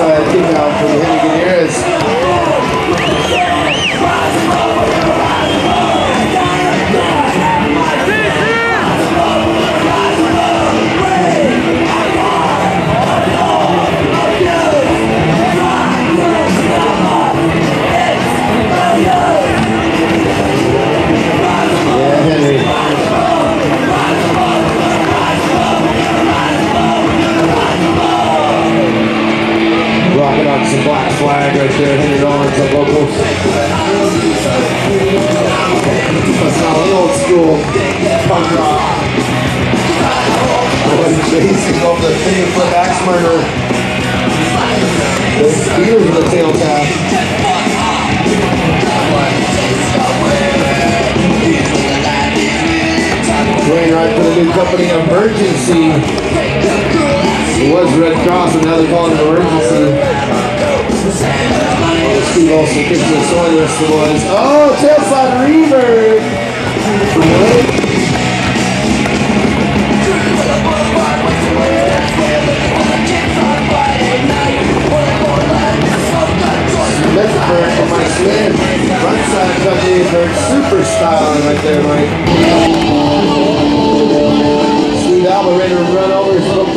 uh, Talking about some black flag right there, Henry Rollins on vocals. That's not old school punk rock. Troy Chason off the thing flip axe murder. Those spears the tail tap. Wainwright for the new company Emergency. It was Red Cross, and now they're calling it Emergency. Steve Olson kicks the soil the boys. Oh, tailside reverb! Mecklenburg for Mike Smith. Frontside company for super styling right there, Mike. Steve Alba ready